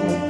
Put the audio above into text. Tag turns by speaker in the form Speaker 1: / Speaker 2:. Speaker 1: home.